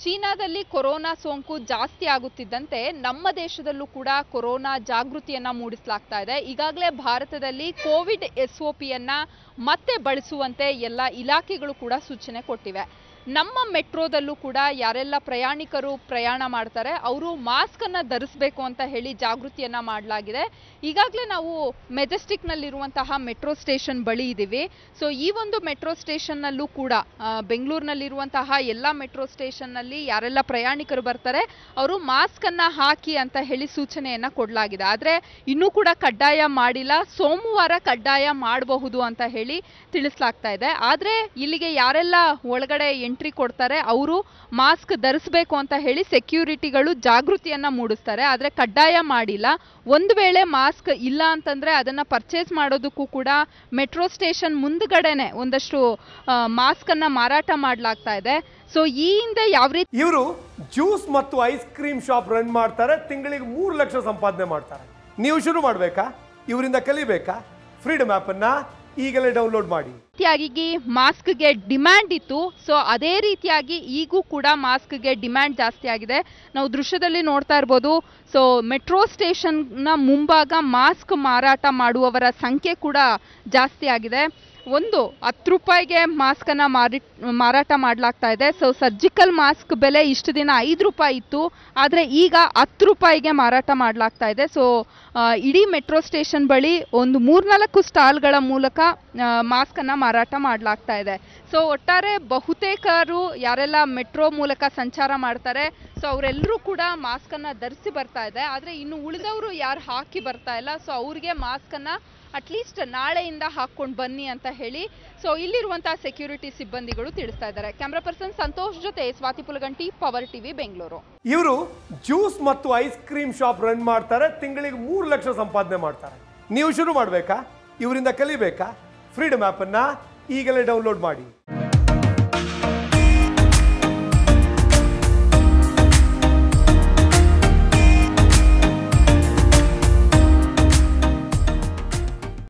ಚೀನಾದಲ್ಲಿ ಕೊರೋನಾ ಸೋಂಕು ಜಾಸ್ತಿ ಆಗುತ್ತಿದ್ದಂತೆ ನಮ್ಮ ದೇಶದಲ್ಲೂ ಕೂಡ ಕೊರೋನಾ ಜಾಗೃತಿಯನ್ನ ಮೂಡಿಸಲಾಗ್ತಾ ಇದೆ. ಈಗಾಗಲೇ ಭಾರತದಲ್ಲಿ ಕೋವಿಡ್ ಎಸ್ ಒ ಮತ್ತೆ ಬಳಸುವಂತೆ ಎಲ್ಲ ಇಲಾಖೆಗಳು ಕೂಡ ಸೂಚನೆ ಕೊಟ್ಟಿವೆ. ನಮ್ಮ ಮೆಟ್ರೋದಲ್ಲೂ ಕೂಡ ಯಾರೆಲ್ಲ ಪ್ರಯಾಣಿಕರು ಪ್ರಯಾಣ ಮಾಡ್ತಾರೆ, ಅವರು ಮಾಸ್ಕ್ ಅನ್ನ ಧರಿಸಬೇಕು ಅಂತ ಹೇಳಿ ಜಾಗೃತಿಯನ್ನ ಮಾಡಲಾಗಿದೆ. ಈಗಾಗಲೇ ನಾವು ಮೆಜೆಸ್ಟಿಕ್ನಲ್ಲಿರುವಂತಹ ಮೆಟ್ರೋ ಸ್ಟೇಷನ್ ಬಳಿ ಇದ್ದೀವಿ ಸೊ ಈ ಒಂದು ಮೆಟ್ರೋ ಸ್ಟೇಷನ್ನಲ್ಲೂ ಕೂಡ ಬೆಂಗಳೂರಿನಲ್ಲಿರುವಂತಹ ಎಲ್ಲ ಮೆಟ್ರೋ ಸ್ಟೇಷನ್ನಲ್ಲಿ ಯಾರೆಲ್ಲ ಪ್ರಯಾಣಿಕರು ಬರ್ತಾರೆ, ಅವರು ಮಾಸ್ಕ್ ಅನ್ನ ಹಾಕಿ ಅಂತ ಹೇಳಿ ಸೂಚನೆಯನ್ನ ಕೊಡಲಾಗಿದೆ. ಆದರೆ, ಇನ್ನೂ ಕೂಡ ಕಡ್ಡಾಯ ಮಾಡಿಲ್ಲ. ಸೋಮವಾರ ಕಡ್ಡಾಯ ಮಾಡಬಹುದು ಅಂತ ಹೇಳಿ ತಿಳಿಸಲಾಗ್ತಾ ಇದೆ. ಆದರೆ, ಇಲ್ಲಿಗೆ ಯಾರೆಲ್ಲ ಒಳಗಡೆ ಎಂಟ್ರಿ ಕೊಡ್ತಾರೆ. ಅವರು ಮಾಸ್ಕ್ ಧರಿಸಬೇಕು ಅಂತ ಹೇಳಿ ಸೆಕ್ಯೂರಿಟಿಗಳು ಜಾಗೃತಿಯನ್ನ ಮೂಡಿಸ್ತಾರೆ. ಆದರೆ ಕಡ್ಡಾಯ ಮಾಡಿಲ್ಲ. ಒಂದು ವೇಳೆ ಮಾಸ್ಕ್ ಇಲ್ಲ ಅಂತಂದ್ರೆ ಅದನ್ನ ಪರ್ಚೇಸ್ ಮಾಡೋದಕ್ಕೂ ಕೂಡ ಮೆಟ್ರೋ ಸ್ಟೇಷನ್ ಮುಂದ್ಗಡೆನೆ ಒಂದಷ್ಟು ಮಾಸ್ಕ್ ಅನ್ನ ಮಾರಾಟ ಮಾಡಲಾಗ್ತಾ ಇದೆ. ಸೊ ಈ ಹಿಂದೆ ಯಾವ ರೀತಿ ಇವರು ಜ್ಯೂಸ್ ಮತ್ತು ಐಸ್ ಕ್ರೀಮ್ ಶಾಪ್ ರನ್ ಮಾಡ್ತಾರೆ. ತಿಂಗಳಿಗೆ ಮೂರು ಲಕ್ಷ ಸಂಪಾದನೆ ಮಾಡ್ತಾರೆ. ನೀವು ಶುರು ಮಾಡಬೇಕಾ? ಇವರಿಂದ ಕಲಿಬೇಕಾ? ಫ್ರೀಡಮ್ ಆ್ಯಪನ್ನು ಈಗಲೇ ಡೌನ್ಲೋಡ್ ಮಾಡಿ. ರೀತಿಯಾಗಿ ಮಾಸ್ಕ್ಗೆ ಡಿಮ್ಯಾಂಡ್ ಇತ್ತು. ಸೊ ಅದೇ ರೀತಿಯಾಗಿ ಈಗೂ ಕೂಡ ಮಾಸ್ಕ್ಗೆ ಡಿಮ್ಯಾಂಡ್ ಜಾಸ್ತಿ ಆಗಿದೆ. ನಾವು ದೃಶ್ಯದಲ್ಲಿ ನೋಡ್ತಾ ಇರ್ಬೋದು. ಸೊ ಮೆಟ್ರೋ ಸ್ಟೇಷನ್ನ ಮುಂಭಾಗ ಮಾಸ್ಕ್ ಮಾರಾಟ ಮಾಡುವವರ ಸಂಖ್ಯೆ ಕೂಡ ಜಾಸ್ತಿ ಆಗಿದೆ. ಒಂದು ಹತ್ತು ರೂಪಾಯಿಗೆ ಮಾಸ್ಕನ್ನು ಮಾರಿ, ಮಾರಾಟ ಮಾಡಲಾಗ್ತಾ ಇದೆ. ಸೊ ಸರ್ಜಿಕಲ್ ಮಾಸ್ಕ್ ಬೆಲೆ ಇಷ್ಟು ದಿನ ಐದು ರೂಪಾಯಿ ಇತ್ತು. ಆದರೆ ಈಗ ಹತ್ತು ರೂಪಾಯಿಗೆ ಮಾರಾಟ ಮಾಡಲಾಗ್ತಾ ಇದೆ. ಸೊ ಇಡೀ ಮೆಟ್ರೋ ಸ್ಟೇಷನ್ ಬಳಿ ಒಂದು ಮೂರ್ನಾಲ್ಕು ಸ್ಟಾಲ್ಗಳ ಮೂಲಕ ಮಾಸ್ಕನ್ನು ಮಾರಾಟ ಮಾಡಲಾಗ್ತಾ ಇದೆ. ಸೊ ಒಟ್ಟಾರೆ ಬಹುತೇಕರು ಯಾರೆಲ್ಲ ಮೆಟ್ರೋ ಮೂಲಕ ಸಂಚಾರ ಮಾಡ್ತಾರೆ ಸೊ ಅವರೆಲ್ಲರೂ ಕೂಡ ಮಾಸ್ಕನ್ನು ಧರಿಸಿ ಬರ್ತಾ ಇದೆ. ಆದರೆ ಇನ್ನು ಉಳಿದವರು ಯಾರು ಹಾಕಿ ಬರ್ತಾ ಇಲ್ಲ. ಸೊ ಅವ್ರಿಗೆ ಮಾಸ್ಕನ್ನು ಅಟ್ಲೀಸ್ಟ್ ನಾಳೆಯಿಂದ ಹಾಕ್ಕೊಂಡು ಬನ್ನಿ ಅಂತ ಹೇಳಿ. ಸೊ ಇಲ್ಲಿರುವಂತಹ ಸೆಕ್ಯೂರಿಟಿ ಸಿಬ್ಬಂದಿಗಳು ತಿಳಿಸ್ತಾ ಇದ್ದಾರೆ. ಕ್ಯಾಮ್ರಾ ಪರ್ಸನ್ ಸಂತೋಷ್ ಜೊತೆ ಸ್ವಾತಿ ಪುಲಗಂಟಿ ಪವರ್ ಟಿವಿ ಬೆಂಗಳೂರು ಇವರು ಜ್ಯೂಸ್ ಮತ್ತು ಐಸ್ ಕ್ರೀಮ್ ಶಾಪ್ ರನ್ ಮಾಡ್ತಾರೆ, ತಿಂಗಳಿಗೆ ಮೂರು ಲಕ್ಷ ಸಂಪಾದನೆ ಮಾಡ್ತಾರೆ. ನೀವು ಶುರು ಮಾಡಬೇಕಾ? ಇವರಿಂದ ಕಲಿಬೇಕಾ? ಫ್ರೀಡಮ್ ಆ್ಯಪನ್ನು ಈಗಲೇ ಡೌನ್ಲೋಡ್ ಮಾಡಿ.